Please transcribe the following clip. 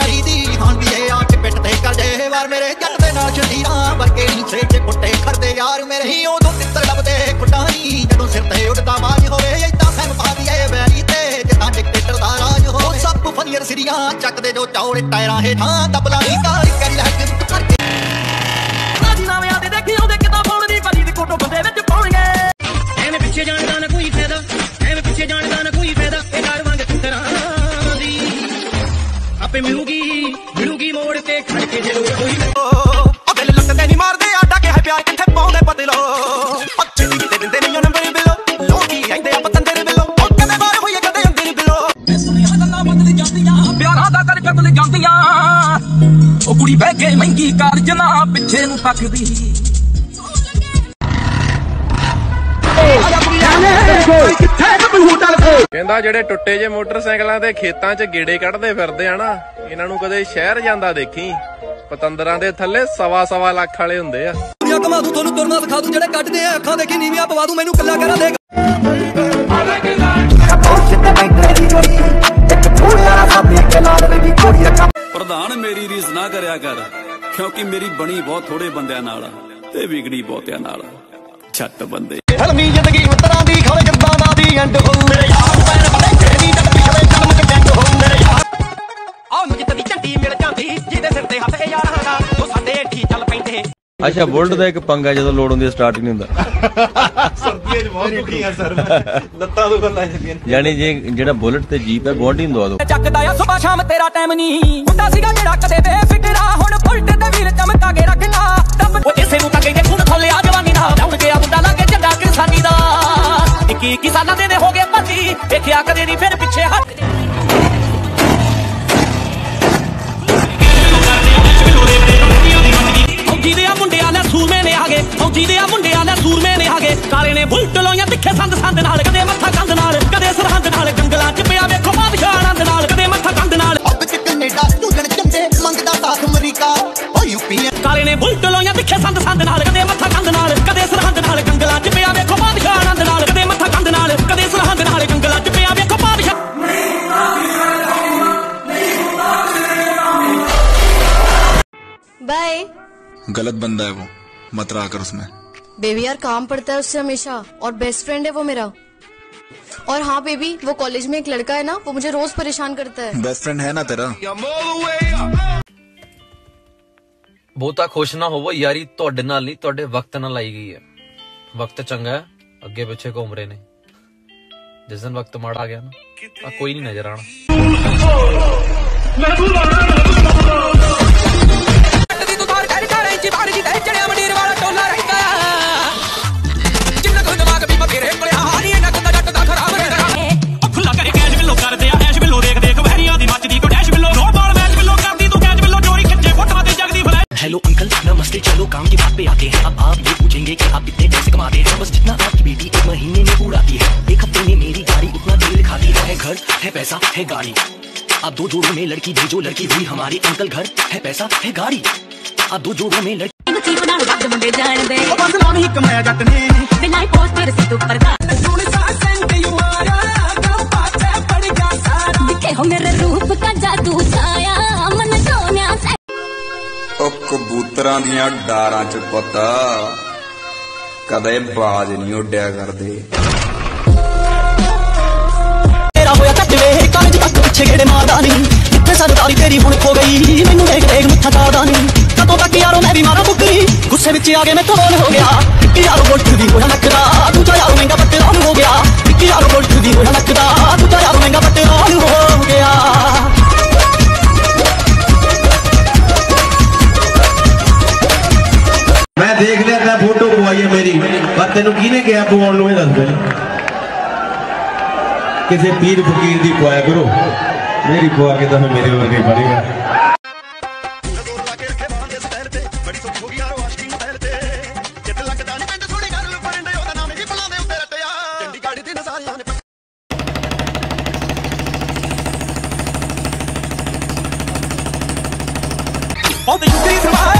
Very ਦੀ ਹਾਂ ਵੀ ਇਹ ਆ ਕੇ ਪਿੱਟ ਤੇ ਕਰ ਵਾਰ ਮੇਰੇ ਜੱਟ ਦੇ ਨਾਲ ਸ਼ਦੀਰਾਂ ਵਰਗੇ ਨਹੀਂ ਸੇ ਕੁੱਟੇ ਖੜਦੇ ਯਾਰ ਮੇਰੇ ਹੀ, ਉਦੋਂ ਤਿੱਤਰ ਲੱਭਦੇ ਖੁੱਡਾਂ ਨਹੀਂ ਜਦੋਂ ਸਿਰ ਤੇ ਉੱਡਦਾ ਬਾਜ ਹੋਵੇ, ਏਦਾਂ ਸੈਮ ਪਾਦੀ ਏ ਵੈਰੀ ਤੇ, ਜਿੱਦਾਂ ਡਿਕਟੇਟਰ ਦਾ ਰਾਜ ਹੋਵੇ। ਸਭ ਫਨੀਅਰ ਸਿਰੀਆਂ ਚੱਕਦੇ ਜੋ ਚੌੜੇ ਟਾਇਰਾਂ ਹੇਠਾਂ ਦਬਲਾ ਨਹੀਂ ਆਪੇ ਮਿਲੂਗੀ ਮਿਲੂਗੀ ਮੋੜ ਤੇ ਖੜ ਕੇ ਜੇ ਲੋੜ ਹੋਈ ਉਹ ਦਿਲ ਲੱਤ ਤੇ ਨਹੀਂ ਮਾਰਦੇ ਆਡਾ ਕਿ ਹੈ ਪਿਆਰ ਕਿੱਥੇ ਪਾਉਂਦੇ ਬਦਲੋ ਅੱਛੇ ਦੀ ਤੇ ਦਿੰਦੇ ਨਹੀਂ ਨੰਬਰ ਬਿਲੋ ਲੋਕੀ ਕਹਿੰਦੇ ਆ ਪਤੰਦਰ ਬਿਲੋ ਉਹ ਕਦੇ ਬਾਹਰ ਹੋਈ ਆ, ਕਦੇ ਅੰਦਰ ਬਿਲੋ ਮੈਂ ਸੁਣਿਆ ਗੱਲਾਂ ਬਦਲ ਜਾਂਦੀਆਂ ਪਿਆਰਾਂ ਦਾ ਕਰ ਬਦਲ ਜਾਂਦੀਆਂ ਉਹ ਕੁੜੀ ਬਹਿ ਕੇ ਮਹਿੰਗੀ ਕਾਰਜ ਨਾ ਪਿੱਛੇ ਨੂੰ ਤੱਕਦੀ ਕਹਿੰਦਾ ਜਿਹੜੇ ਟੁੱਟੇ ਜੇ ਮੋਟਰਸਾਈਕਲਾਂ ਤੇ ਖੇਤਾਂ 'ਚ ਗੇੜੇ ਕੱਢਦੇ ਫਿਰਦੇ ਆ ਨਾ ਇਹਨਾਂ ਨੂੰ ਕਦੇ ਸ਼ਹਿਰ ਜਾਂਦਾ ਦੇਖੀ। ਪਤੰਦਰਾਂ ਦੇ ਥੱਲੇ ਸਵਾ ਸਵਾ ਲੱਖ ਵਾਲੇ ਹੁੰਦੇ ਆ। ਦੁਨੀਆ ਕਮਾ ਦੂ ਤੁਹਾਨੂੰ ਤੁਰਨਾ ਸਿਖਾ ਦੂ ਜਿਹੜੇ ਕੱਢਦੇ ਆ ਅੱਖਾਂ ਦੇਖੀ ਨੀਵੀਆਂ ਪਵਾ ਦੂ ਮੈਨੂੰ ਕੱਲਾ ਕਰਾ ਦੇ ਪ੍ਰਧਾਨ ਮੇਰੀ ਰੀਸ ਨਾ ਕਰਿਆ ਕਰ ਕਿਉਂਕਿ ਮੇਰੀ ਬਣੀ ਬਹੁਤ ਥੋੜੇ ਬੰਦਿਆਂ ਨਾਲ ਤੇ ਵਿਗੜੀ ਬਹੁਤਿਆਂ ਨਾਲ। ਛੱਟ ਬੰਦੇ। ਹਲਮੀ ਜ਼ਿੰਦਗੀ ਖੋਲੇ ਜਰਦਾਨਾ ਦੀ ਐਂਡ ਹੋ। ਮੇਰੇ ਯਾਰ ਪੈਰ ਬੜੇ ਕਿਹੜੀ ਜਦ ਪਿਛਲੇ ਜਨਮ ਚ ਜੰਡ ਹੋ। ਮੇਰੇ ਯਾਰ ਆਹ ਨੂੰ ਜਿੱਤ ਦੀ ਝੰਡੀ ਮਿਲ ਜਾਂਦੀ ਜਿਹਦੇ ਸਿਰ ਤੇ ਹੱਥ ਯਾਰਾਂ ਦਾ। ਉਹ ਸਾਡੇ ਏਠੀ ਚੱਲ ਪੈਂਦੇ। ਅੱਛਾ ਬੁਲਟ ਦਾ ਇੱਕ ਪੰਗਾ ਜਦੋਂ ਲੋਡ ਹੁੰਦੀ ਹੈ ਸਟਾਰਟ ਨਹੀਂ ਹੁੰਦਾ। ਯਾਨੀ ਜੇ ਜਿਹੜਾ ਬੁਲਟ ਤੇ ਜੀਪ ਹੈ ਗੁਆਂਢੀ ਨੂੰ ਦਵਾ ਦਿਓ। ਚੱਕਦਾ ਆ ਸੁਬਾ ਸ਼ਾਮ ਤੇਰਾ ਟਾਈਮ ਨਹੀਂ। ਹੁੰਦਾ ਸੀਗਾ ਜਿਹੜਾ ਕਦੇ ਬੇਫਿਕਰਾ ਵੇਖਿਆ ਕਦੇ ਨਹੀਂ ਫਿਰ ਪਿੱਛੇ ਹਟ ਫੌਜੀ ਦੇ ਆ ਮੁੰਡਿਆਂ ਨੇ ਸੂਰਮੇ ਨੇ ਆਗੇ ਫੌਜੀ ਦੇ ਆ ਮੁੰਡਿਆਂ ਨੇ ਸੂਰਮੇ ਨੇ ਆਗੇ। ਕਾਲੇ ਨੇ ਬੁਲਟ ਲੋਈਆਂ ਤਿੱਖੇ ਸੰਦ ਸੰਦ ਨਾਲ ਕਦੇ ਮੱਥਾ ਕੰਦ ਨਾਲ ਕਦੇ ਸਰਹੰਦ ਨਾਲ। ਗੰਗਲਾਂ ਚ ਪਿਆ ਵੇਖੋ ਬਾਦਸ਼ਾਹ ਆਨੰਦ ਨਾਲ ਕਦੇ ਮੱਥਾ ਕੰਦ ਨਾਲ। ਅੱਬ ਚ ਕੈਨੇਡਾ ਢੂਗਣ ਚੰਦੇ ਮੰਗਦਾ ਸਾਥ ਅਮਰੀਕਾ। ਓ ਯੂਪੀ ਕਾਲੇ ਨੇ ਬੁਲਟ गलत बंदा है वो मत रहा कर उसमें बेबी यार काम पड़ता है उससे हमेशा और बेस्ट फ्रेंड है वो मेरा और हाँ बेबी वो कॉलेज में एक लड़का है ना वो मुझे रोज परेशान करता है बेस्ट फ्रेंड है ना तेरा ਬਹੁਤਾ ਖੁਸ਼ ਨਾ ਹੋਵੋ ਯਾਰੀ ਤੁਹਾਡੇ ਨਾਲ ਨਹੀਂ ਤੁਹਾਡੇ ਵਕਤ ਨਾਲ ਲਾਈ ਗਈ ਹੈ ਵਕਤ ਚੰਗਾ ਹੈ ਅੱਗੇ ਪਿੱਛੇ ਘੁੰਮ ਰਹੇ ਨੇ ਜਿਸ ਦਿਨ ਵਕਤ ਮਾੜਾ ਆ ਗਿਆ ਨਾ ਤਾਂ ਕੋਈ ਨਹੀਂ ਨਜ਼ਰ ਆਣਾ कमाते हैं बस जितना आपकी बेटी एक महीने में उड़ाती है एक हफ्ते में मेरी गाड़ी उतना तेल खाती है घर है पैसा है गाड़ी आप दो जोड़ों में लड़की भेजो लड़की हुई हमारी अंकल घर है पैसा है गाड़ी आप दो जोड़ों में लड़की ਚੀਪ ਨਾਲ ਵੱਧ ਮੁੰਡੇ ਜਾਣਦੇ ਉਹ ਬਸ ਨਾਮ ਹੀ ਕਮਾਇਆ ਜੱਟ ਨੇ ਬਿਨਾਂ ਪੋਸਟ ਤੇਰੇ ਸੇ ਤੂੰ ਪਰਦਾ ਸੁਣ ਸਾ ਸੈਂਟ ਯੂ ਮਾਰਾ ਗਾ ਪਾਛੇ ਪੜ ਗਿਆ ਸਾਰਾ ਦਿਖੇ ਹੋ ਮੇਰੇ ਰੂਪ ਕਾ ਜਾਦੂ ਛਾਇਆ ਮਨ ਸੋਨਿਆ ਸੇ ਉਹ ਕਬੂਤਰਾਂ ਦੀਆਂ ਡਾਰਾਂ 'ਚ ਪਤਾ ਕਦੇ ਬਾਜ ਨਹੀਂ ਉੱਡਿਆ ਕਰਦੇ ਤੇਰਾ ਹੋਇਆ ਕੱਟ ਵੇ ਕਾਲਜ ਤੱਕ ਪਿੱਛੇ ਗੇੜੇ ਮਾਰਦਾ ਨਹੀਂ ਜਿੱਥੇ ਸਰਦਾਰੀ ਤੇਰੀ ਹੁਣ ਖੋ ਗਈ ਮੈਨੂੰ ਦੇਖ ਦੇਖ ਮੱਥਾ ਟਾਦਾ ਨਹੀਂ ਕਦੋਂ ਤੱਕ ਯਾਰੋ ਮੈਂ ਵੀ ਮਾਰਾ ਬੁੱਕਰੀ ਗੁੱਸੇ ਵਿੱਚ ਆ ਕੇ ਮੈਂ ਕਬੋਲ ਹੋ ਗਿਆ ਇੱਕ ਯਾਰੋ ਬੋਲਟ ਦੀ ਹੋਇਆ ਨੱਕਦਾ ਦੂਜਾ ਯਾਰੋ ਮਹਿੰਗਾ ਬੱਟੇ ਰੌਣ ਹੋ ਗਿਆ ਇੱਕ ਯਾਰੋ ਬੋਲਟ ਦੀ ਹੋਇਆ ਨੱਕਦਾ ਦੂਜਾ ਯਾਰੋ ਮਹਿੰਗਾ ਬੱਟੇ ਰੌਣ ਹੋ ਗਿਆ ਮੈਂ ਦੇਖ ਲਿਆ ਤਾਂ ਤੈਨੂੰ ਕਿਹਨੇ ਕਿਹਾ ਪਵਾਉਣ ਨੂੰ ਇਹ ਦੱਸ ਦੇ ਕਿਸੇ ਪੀਰ ਫਕੀਰ ਦੀ ਪਵਾਇਆ ਕਰੋ ਮੇਰੀ ਪਵਾ ਕੇ ਤਾਂ ਫਿਰ ਮੇਰੇ ਵਰਗੇ ਬਣੇਗਾ ਉਹ ਤੇ ਯੁਕਰੀ ਸਮਾਏ